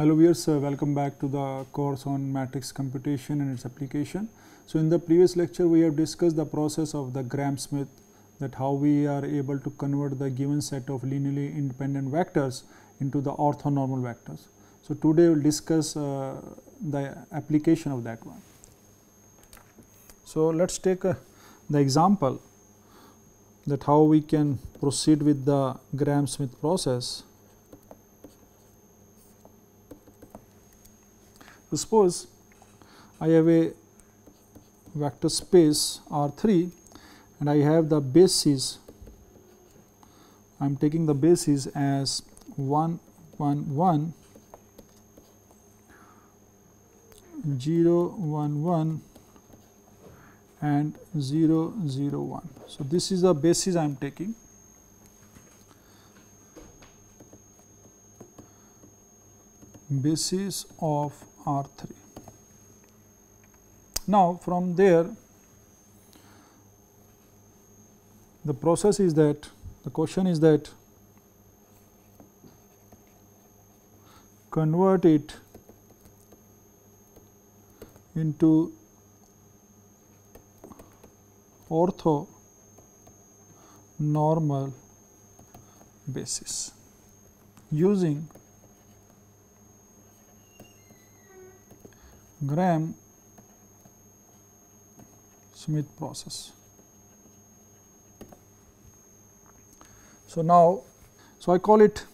Hello viewers, uh, welcome back to the course on matrix computation and its application. So, in the previous lecture we have discussed the process of the Gram-Schmidt that how we are able to convert the given set of linearly independent vectors into the orthonormal vectors. So, today we will discuss uh, the application of that one. So, let us take uh, the example that how we can proceed with the Gram-Schmidt process. Suppose I have a vector space R 3 and I have the basis I am taking the basis as 1 1 1 0 1 1 and 0 0 1. So, this is the basis I am taking. basis of R 3. Now, from there the process is that the question is that convert it into ortho normal basis using Gram Schmidt process. So, now, so I call it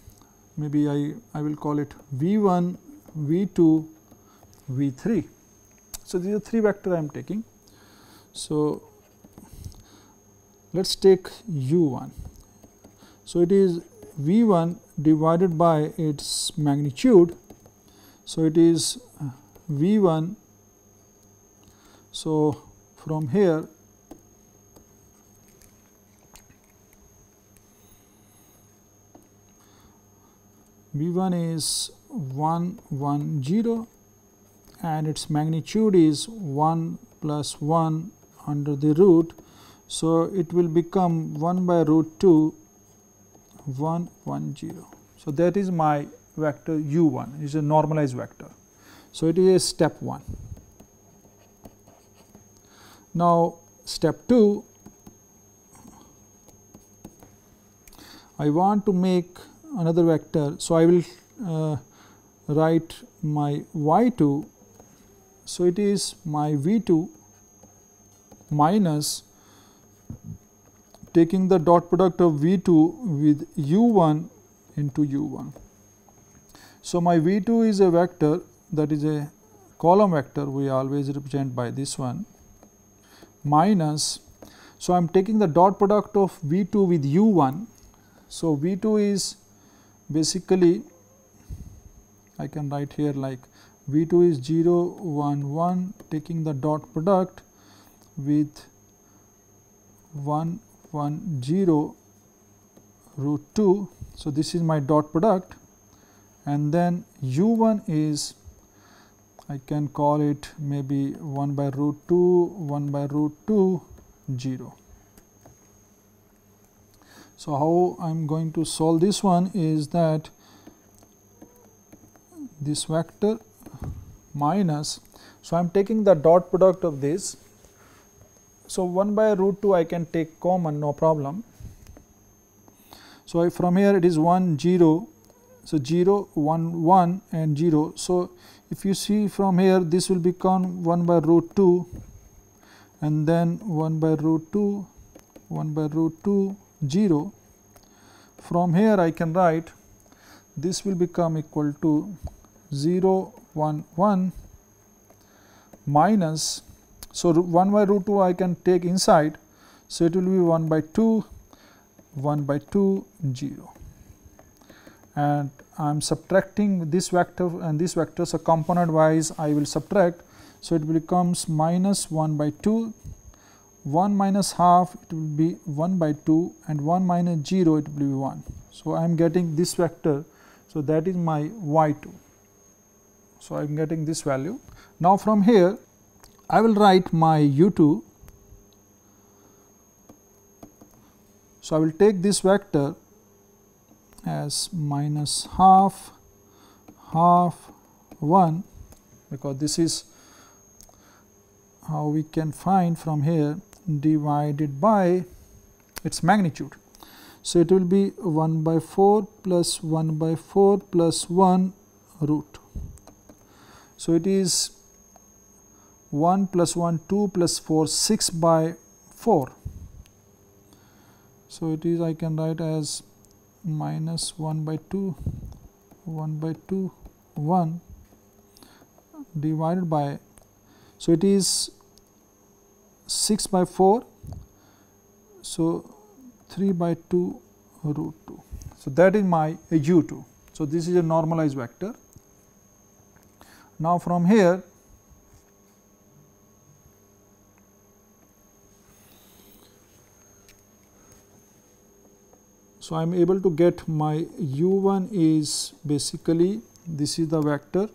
maybe I, I will call it V 1, V 2, V 3. So, these are three vector I am taking. So, let us take u 1. So, it is v 1 divided by its magnitude. So, it is v 1. So, from here v 1 is 1 1 0 and its magnitude is 1 plus 1 under the root so, it will become 1 by root 2 1 1 0. So, that is my vector u 1 is a normalized vector. So, it is step 1. Now, step 2 I want to make another vector. So, I will uh, write my y 2. So, it is my v 2 minus taking the dot product of V 2 with u 1 into u 1. So, my V 2 is a vector that is a column vector we always represent by this one minus. So, I am taking the dot product of V 2 with u 1. So, V 2 is basically I can write here like V 2 is 0 1 1 taking the dot product with 1 1 0 root 2. So, this is my dot product and then u 1 is I can call it maybe 1 by root 2 1 by root 2 0. So, how I am going to solve this one is that this vector minus. So, I am taking the dot product of this so, 1 by root 2 I can take common no problem. So, from here it is 1 0. So, 0 1 1 and 0. So, if you see from here this will become 1 by root 2 and then 1 by root 2 1 by root 2 0. From here I can write this will become equal to 0 1 1 minus so, 1 by root 2 I can take inside. So, it will be 1 by 2 1 by 2 0 and I am subtracting this vector and this vector. So, component wise I will subtract. So, it becomes minus 1 by 2 1 minus half it will be 1 by 2 and 1 minus 0 it will be 1. So, I am getting this vector. So, that is my y 2. So, I am getting this value. Now, from here I will write my u 2. So, I will take this vector as minus half, half 1 because this is how we can find from here divided by its magnitude. So, it will be 1 by 4 plus 1 by 4 plus 1 root. So, it is 1 plus 1 2 plus 4 6 by 4. So, it is I can write as minus 1 by 2 1 by 2 1 divided by so it is 6 by 4 so 3 by 2 root 2 so that is my u2 so this is a normalized vector. Now from here So, I am able to get my u1 is basically this is the vector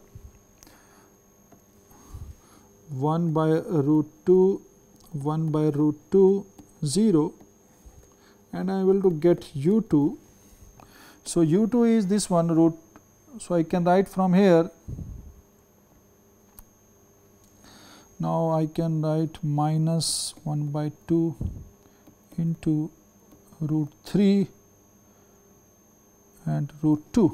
1 by root 2 1 by root 2 0 and I will to get u2. So, u2 is this one root. So, I can write from here now I can write minus 1 by 2 into root 3 and root 2.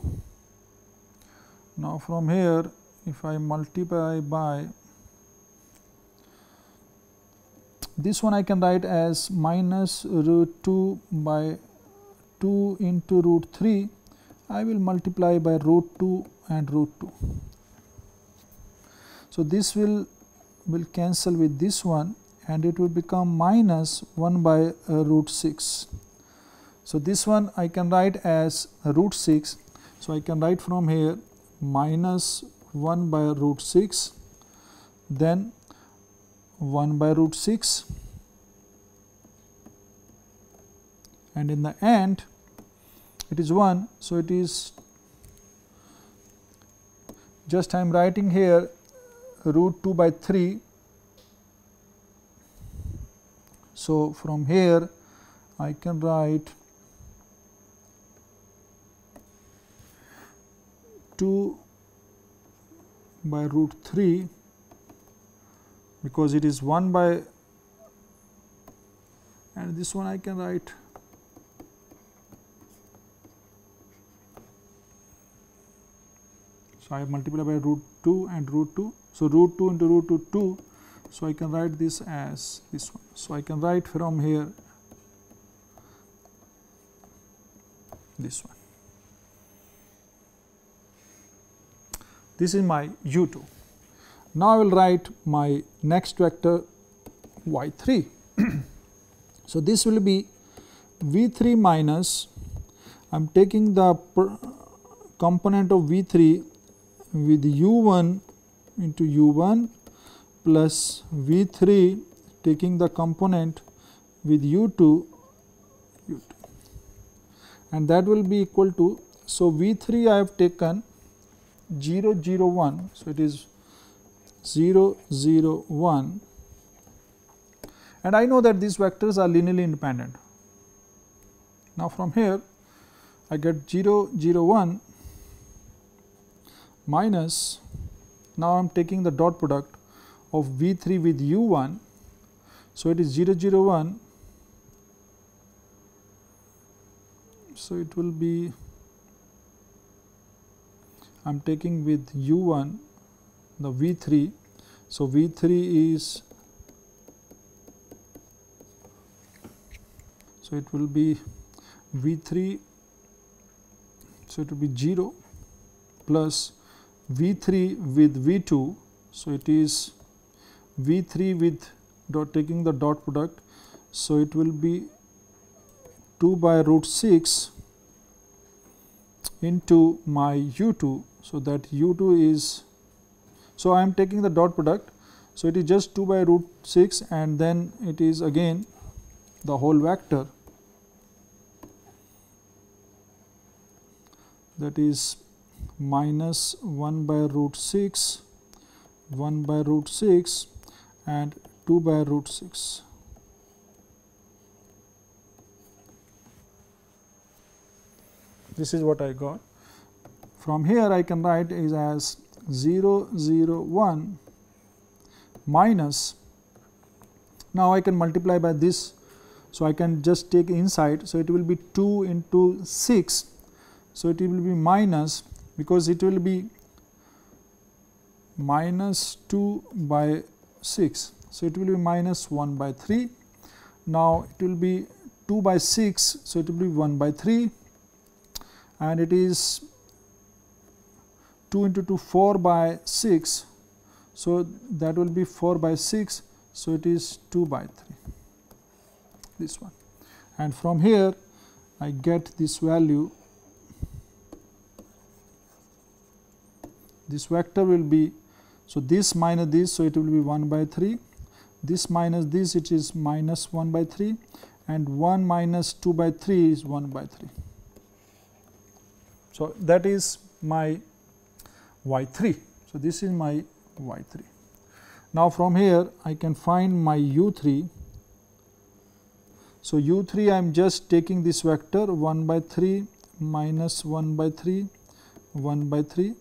Now, from here if I multiply by this one I can write as minus root 2 by 2 into root 3 I will multiply by root 2 and root 2. So, this will will cancel with this one and it will become minus 1 by uh, root 6. So, this one I can write as root 6. So, I can write from here minus 1 by root 6 then 1 by root 6 and in the end it is 1. So, it is just I am writing here root 2 by 3. So, from here I can write 2 by root 3 because it is 1 by and this one I can write so I multiply by root 2 and root 2 so root 2 into root 2 2 so I can write this as this one. So I can write from here this one This is my u2. Now, I will write my next vector y3. so, this will be v3 minus I am taking the component of v3 with u1 into u1 plus v3 taking the component with u2 u2 and that will be equal to so v3 I have taken 0 0 1. So, it is 0 0 1 and I know that these vectors are linearly independent. Now, from here I get 0 0 1 minus now I am taking the dot product of V 3 with U 1. So, it is 0 0 1. So, it will be I am taking with u1 the v3. So, v3 is so it will be v3 so it will be 0 plus v3 with v2 so it is v3 with dot taking the dot product. So it will be 2 by root 6 into my u2 so, that u2 is so I am taking the dot product. So, it is just 2 by root 6 and then it is again the whole vector that is minus 1 by root 6, 1 by root 6 and 2 by root 6. This is what I got. From here I can write is as 0 0 1 minus now I can multiply by this. So, I can just take inside. So, it will be 2 into 6. So, it will be minus because it will be minus 2 by 6. So, it will be minus 1 by 3. Now, it will be 2 by 6. So, it will be 1 by 3 and it is 2 into 2 4 by 6. So, that will be 4 by 6. So, it is 2 by 3 this one and from here I get this value this vector will be so this minus this so it will be 1 by 3 this minus this it is minus 1 by 3 and 1 minus 2 by 3 is 1 by 3. So, that is my y 3. So, this is my y 3. Now, from here I can find my u 3. So, u 3 I am just taking this vector 1 by 3 minus 1 by 3 1 by 3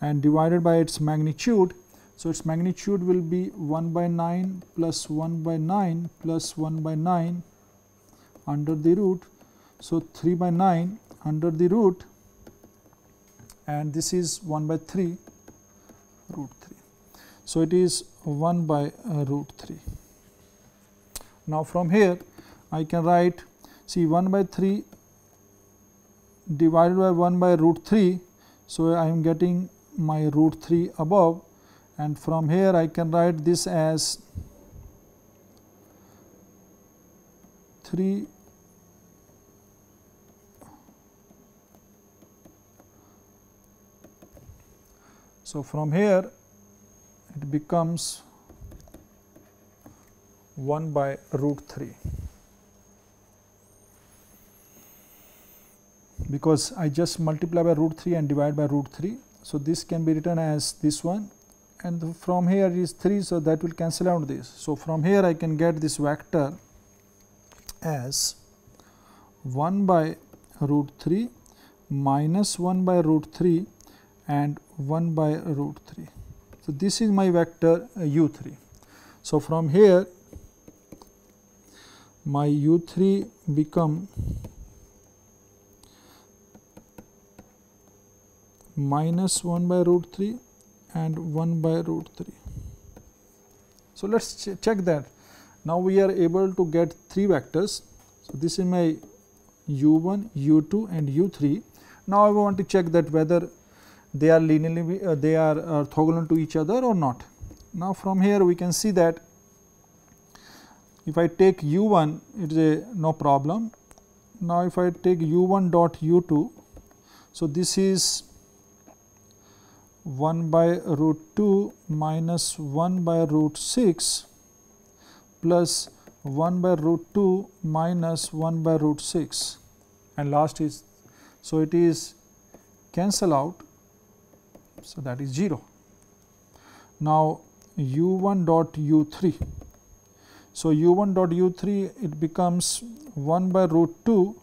and divided by its magnitude. So, its magnitude will be 1 by 9 plus 1 by 9 plus 1 by 9 under the root. So, 3 by 9 under the root and this is 1 by 3 root 3. So, it is 1 by uh, root 3. Now, from here I can write see 1 by 3 divided by 1 by root 3. So, I am getting my root 3 above and from here I can write this as 3 So, from here it becomes 1 by root 3 because I just multiply by root 3 and divide by root 3. So, this can be written as this one and from here is 3. So, that will cancel out this. So, from here I can get this vector as 1 by root 3 minus 1 by root 3 and 1 by root 3. So, this is my vector uh, u 3. So, from here my u 3 become minus 1 by root 3 and 1 by root 3. So, let us ch check that. Now, we are able to get 3 vectors. So, this is my u 1, u 2 and u 3. Now, I want to check that whether they are linearly uh, they are uh, orthogonal to each other or not. Now, from here we can see that if I take u 1 it is a no problem. Now, if I take u 1 dot u 2, so this is 1 by root 2 minus 1 by root 6 plus 1 by root 2 minus 1 by root 6 and last is so it is cancel out so that is 0 now u1 dot u3 so u1 dot u3 it becomes 1 by root 2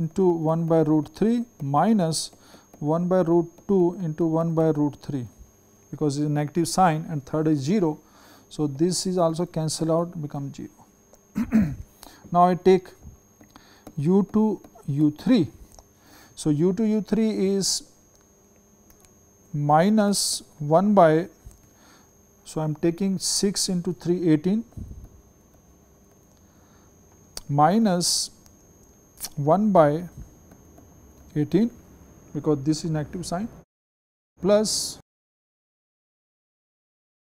into 1 by root 3 minus 1 by root 2 into 1 by root 3 because it is negative sign and third is 0. So, this is also cancel out become 0. now, I take u 2 u 3. So, u 2 u 3 is minus 1 by so I am taking 6 into 3 18 minus 1 by 18 because this is negative sign plus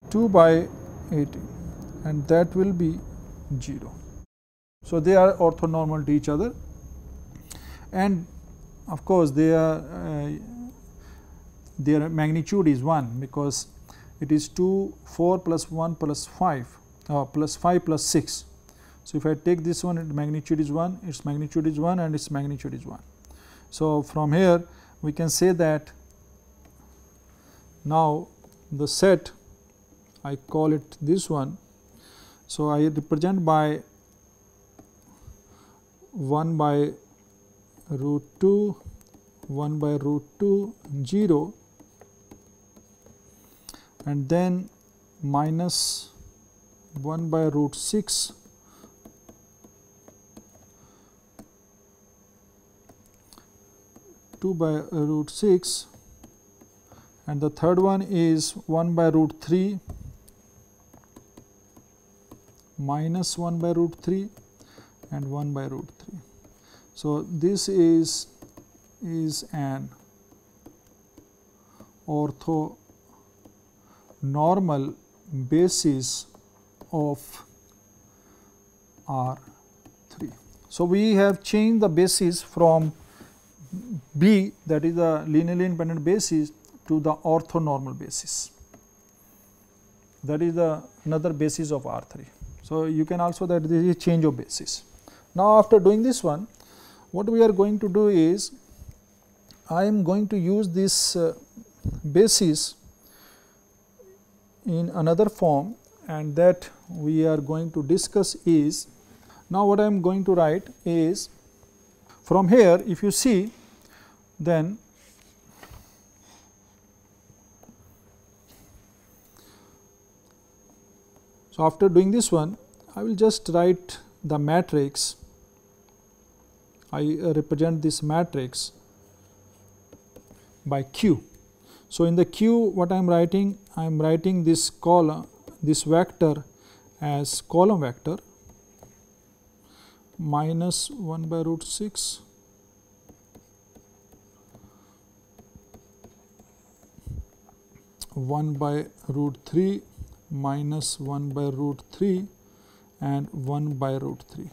2 by 18 and that will be 0. So, they are orthonormal to each other and of course, they are uh, their magnitude is 1 because it is 2 4 plus 1 plus 5 uh, plus 5 plus 6. So, if I take this one its magnitude is 1 its magnitude is 1 and its magnitude is 1. So, from here we can say that now the set I call it this one. So, I represent by 1 by root 2, 1 by root 2, 0 and then minus 1 by root 6 2 by root 6 and the third one is 1 by root 3 minus 1 by root 3 and 1 by root 3. So, this is is an ortho normal basis of R 3. So, we have changed the basis from B that is the linearly independent basis to the orthonormal basis that is the another basis of R 3. So, you can also that this is change of basis. Now, after doing this one what we are going to do is I am going to use this uh, basis in another form and that we are going to discuss is now what I am going to write is from here if you see then so after doing this one I will just write the matrix I represent this matrix by Q. So, in the Q what I am writing I am writing this column this vector as column vector minus 1 by root 6 1 by root 3 minus 1 by root 3 and 1 by root 3.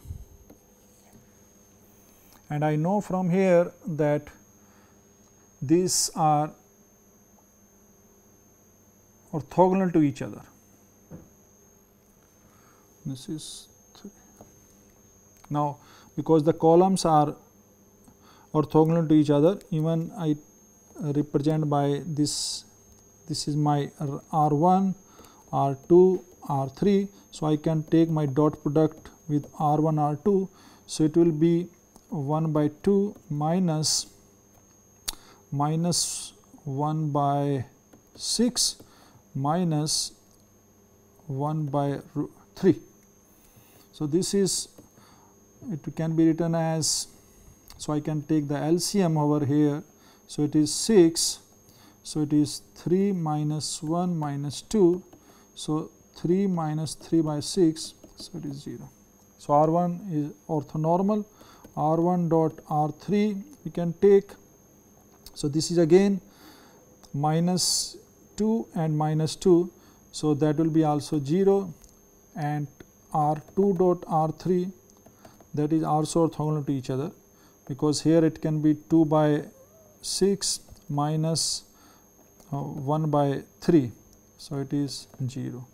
And I know from here that these are orthogonal to each other. This is 3. Now, because the columns are orthogonal to each other, even I represent by this this is my R1, R2, R3. So, I can take my dot product with R1, R2. So, it will be 1 by 2 minus minus 1 by 6 minus 1 by 3. So, this is it can be written as so I can take the LCM over here. So, it is 6 so, it is 3 minus 1 minus 2. So, 3 minus 3 by 6. So, it is 0. So, R 1 is orthonormal R 1 dot R 3 we can take. So, this is again minus 2 and minus 2. So, that will be also 0 and R 2 dot R 3 that is also orthogonal to each other because here it can be 2 by 6 minus uh, 1 by 3. So, it is 0.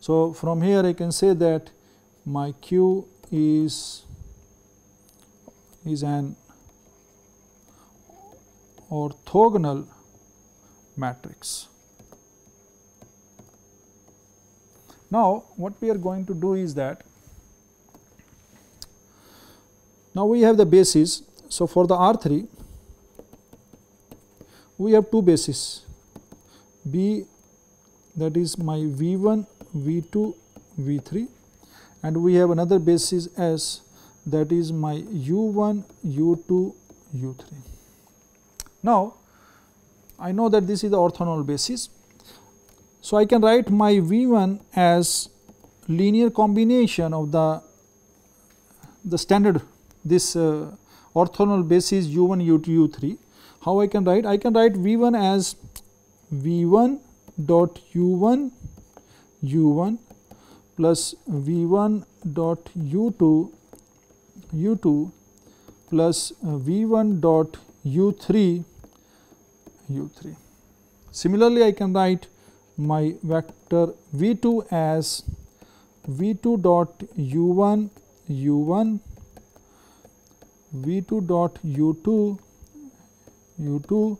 So, from here I can say that my Q is is an orthogonal matrix. Now, what we are going to do is that now we have the basis. So, for the R 3 we have two bases B that is my V1, V2, V3 and we have another basis S that is my U1, U2, U3. Now, I know that this is the orthogonal basis. So, I can write my V1 as linear combination of the the standard this uh, orthogonal basis U1, U2, U3. How I can write? I can write V1 as V1 dot U1 U1 plus V1 dot U2 U2 plus V1 dot U3 U3. Similarly, I can write my vector V2 as V2 dot U1 U1 V2 dot U2 U2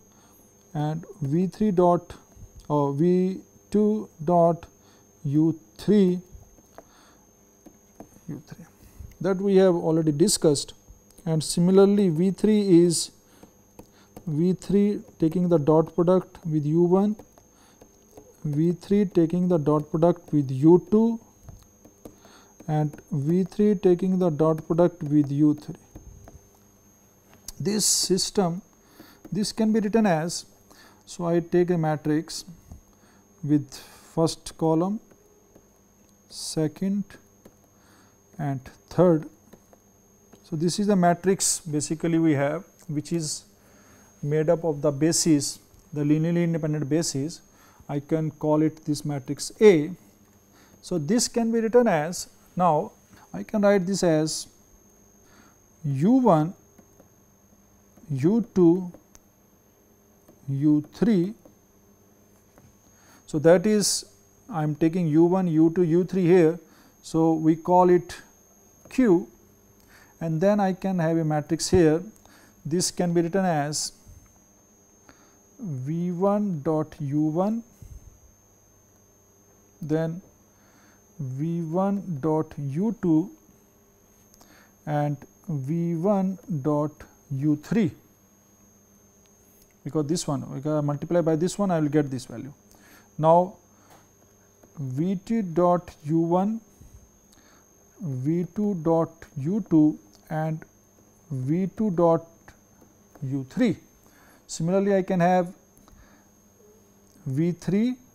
and V3 dot or V2 dot U3 U3 that we have already discussed. And similarly V3 is V3 taking the dot product with U1 V3 taking the dot product with U2 and V3 taking the dot product with U3. This system this can be written as so I take a matrix with first column second and third. So, this is the matrix basically we have which is made up of the bases the linearly independent bases I can call it this matrix A. So, this can be written as now I can write this as u 1 u 2 u 3. So, that is I am taking u 1 u 2 u 3 here. So, we call it q and then I can have a matrix here this can be written as v 1 dot u 1 then v 1 dot u 2 and v 1 dot u 3 because this one because I multiply by this one I will get this value. Now, v 2 dot u 1 v 2 dot u 2 and v 2 dot u 3. Similarly, I can have v 3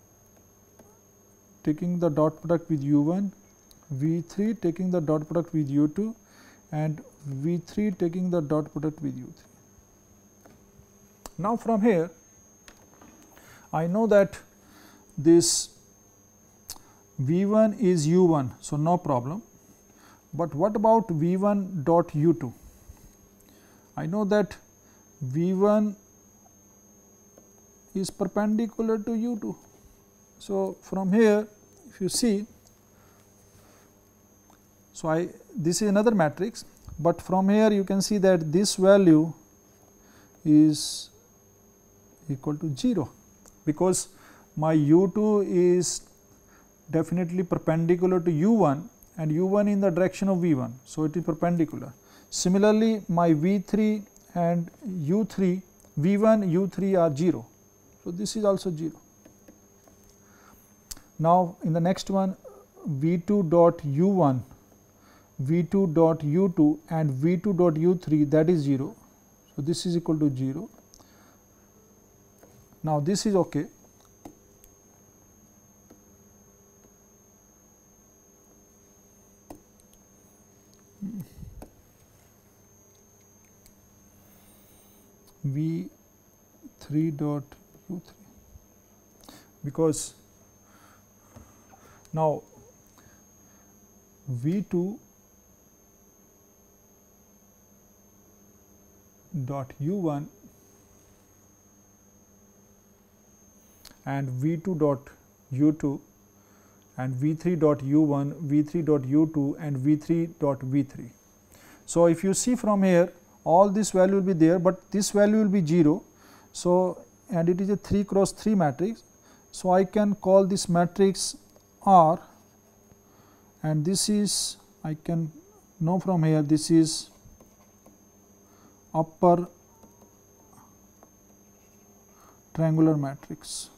taking the dot product with u 1, v 3 taking the dot product with u 2 and v 3 taking the dot product with u 3. Now, from here I know that this v 1 is u 1. So, no problem, but what about v 1 dot u 2? I know that v 1 is perpendicular to u 2. So, from here if you see, so I this is another matrix, but from here you can see that this value is equal to 0 because my u 2 is definitely perpendicular to u 1 and u 1 in the direction of v 1. So, it is perpendicular. Similarly, my v 3 and u 3 v 1 u 3 are 0. So, this is also 0. Now, in the next one V 2 dot U 1, V 2 dot U 2 and V 2 dot U 3 that is 0. So, this is equal to 0. Now, this is ok. V 3 dot U 3 because now, V 2 dot U 1 and V 2 dot U 2 and V 3 dot U 1, V 3 dot U 2 and V 3 dot V 3. So, if you see from here all this value will be there, but this value will be 0. So, and it is a 3 cross 3 matrix. So, I can call this matrix R and this is I can know from here this is upper triangular matrix.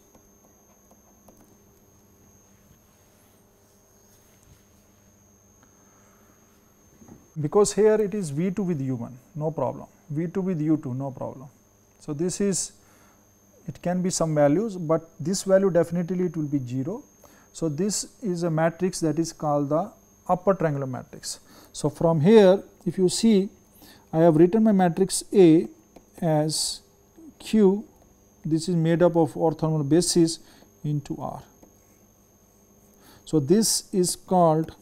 Because here it is V 2 with U 1 no problem, V 2 with U 2 no problem. So, this is it can be some values, but this value definitely it will be 0 so, this is a matrix that is called the upper triangular matrix. So, from here if you see I have written my matrix A as Q this is made up of orthonormal bases into R. So, this is called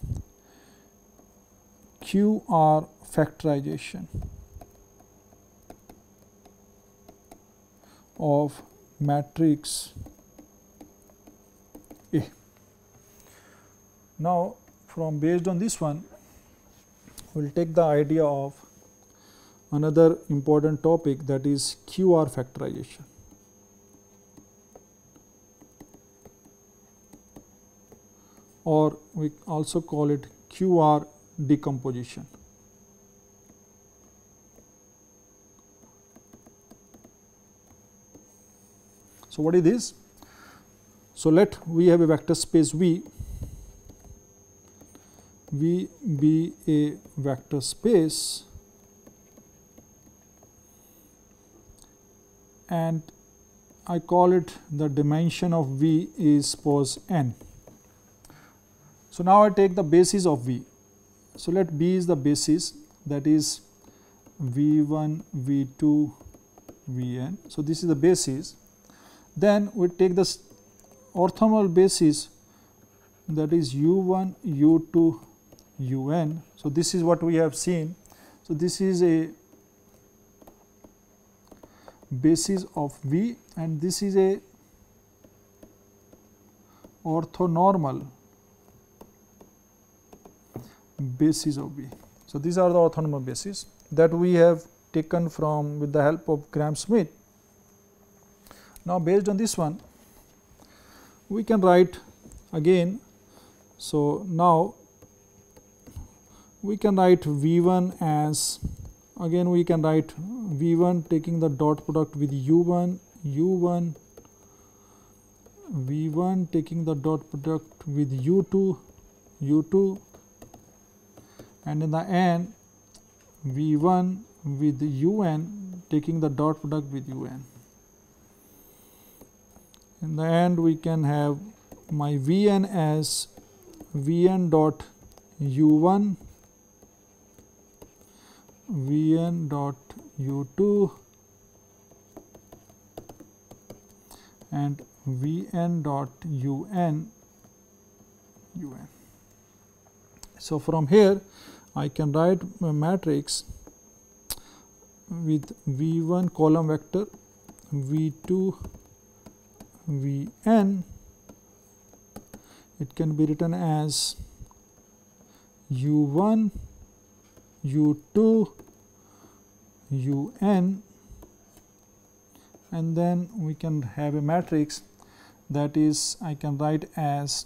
QR factorization of matrix Now, from based on this one, we will take the idea of another important topic that is QR factorization. or we also call it QR decomposition. So, what is this? So, let we have a vector space V, V be a vector space and I call it the dimension of V is suppose n. So, now I take the basis of V. So, let B is the basis that is V1, V2, Vn. So, this is the basis. Then we take the orthogonal basis that is U1, U2, Un. So, this is what we have seen. So, this is a basis of V and this is a orthonormal basis of V. So, these are the orthonormal bases that we have taken from with the help of Gram-Schmidt. Now, based on this one we can write again. So, now we can write V1 as again we can write V1 taking the dot product with U1, U1, V1 taking the dot product with U2, U2 and in the end V1 with UN taking the dot product with UN. In the end we can have my Vn as Vn dot U1 Vn dot U2 and Vn dot Un Un. So, from here I can write a matrix with V1 column vector V2 Vn it can be written as U1 U2 un and then we can have a matrix that is I can write as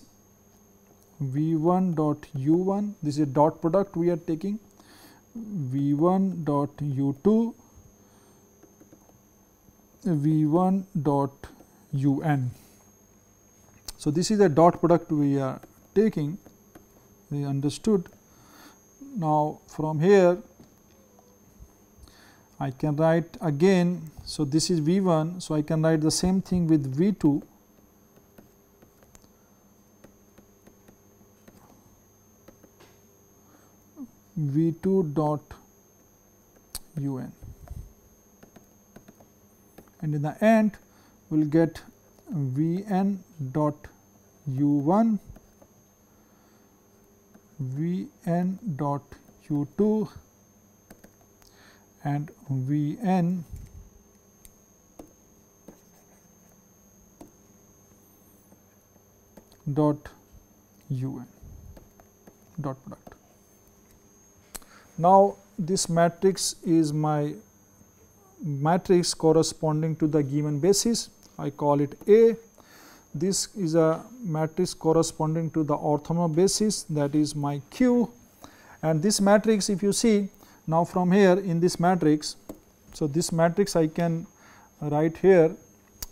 v1 dot u1 this is a dot product we are taking v1 dot u2 v1 dot un. So, this is a dot product we are taking we understood. Now, from here I can write again. So, this is V 1. So, I can write the same thing with V 2 V 2 dot U n and in the end we will get V n dot U 1 V n dot U 2 and V n dot u n dot product. Now, this matrix is my matrix corresponding to the given basis I call it A. This is a matrix corresponding to the orthogonal basis that is my Q and this matrix if you see now, from here in this matrix, so this matrix I can write here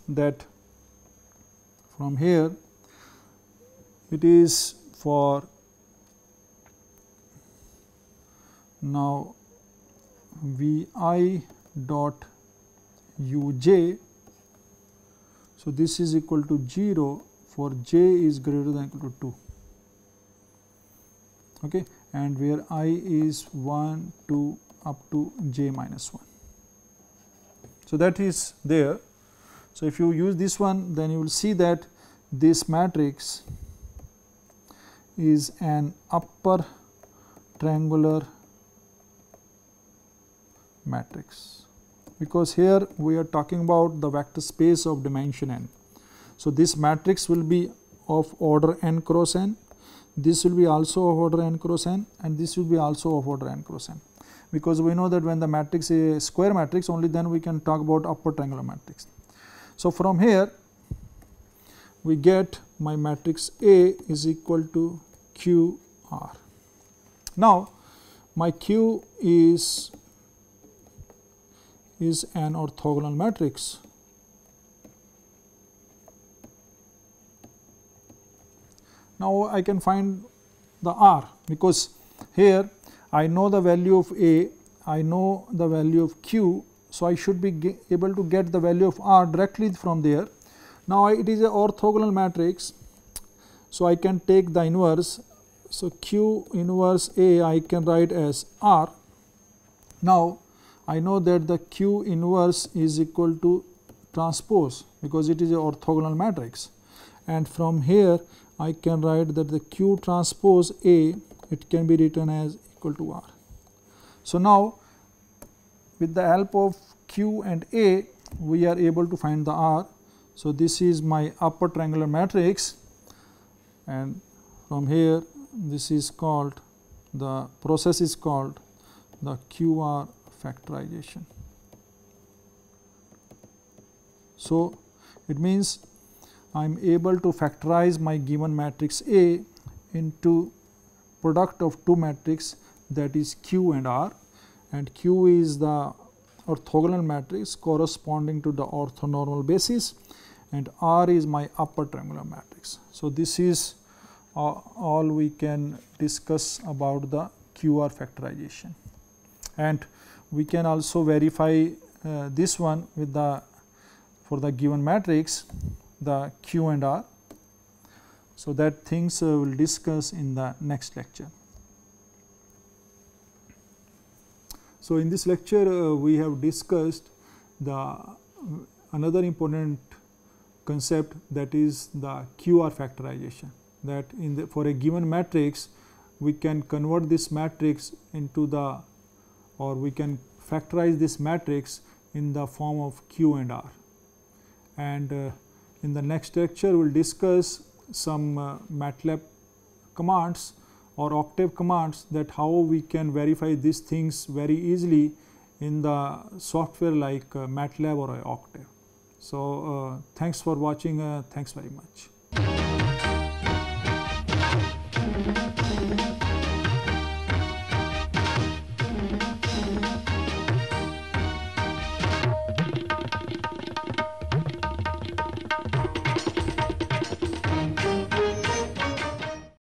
that from here it is for now V i dot u j. So, this is equal to 0 for j is greater than equal to 2. Okay and where i is 1 2 up to j minus 1. So, that is there. So, if you use this one then you will see that this matrix is an upper triangular matrix because here we are talking about the vector space of dimension n. So, this matrix will be of order n cross n this will be also of order n cross n and this will be also of order n cross n because we know that when the matrix is a square matrix only then we can talk about upper triangular matrix. So, from here we get my matrix A is equal to Q R. Now, my Q is is an orthogonal matrix Now, I can find the r because here I know the value of A, I know the value of q. So, I should be able to get the value of r directly from there. Now, it is a orthogonal matrix. So, I can take the inverse. So, q inverse A I can write as r. Now, I know that the q inverse is equal to transpose because it is a orthogonal matrix and from here I can write that the q transpose A it can be written as equal to r. So, now with the help of q and A we are able to find the r. So, this is my upper triangular matrix and from here this is called the process is called the QR factorization. So, it means I am able to factorize my given matrix A into product of two matrix that is Q and R and Q is the orthogonal matrix corresponding to the orthonormal basis and R is my upper triangular matrix. So, this is uh, all we can discuss about the QR factorization and we can also verify uh, this one with the for the given matrix the Q and R. So, that things uh, we will discuss in the next lecture. So, in this lecture uh, we have discussed the another important concept that is the QR factorization that in the for a given matrix we can convert this matrix into the or we can factorize this matrix in the form of Q and R. And uh, in the next lecture, we will discuss some uh, MATLAB commands or Octave commands that how we can verify these things very easily in the software like uh, MATLAB or Octave. So, uh, thanks for watching, uh, thanks very much.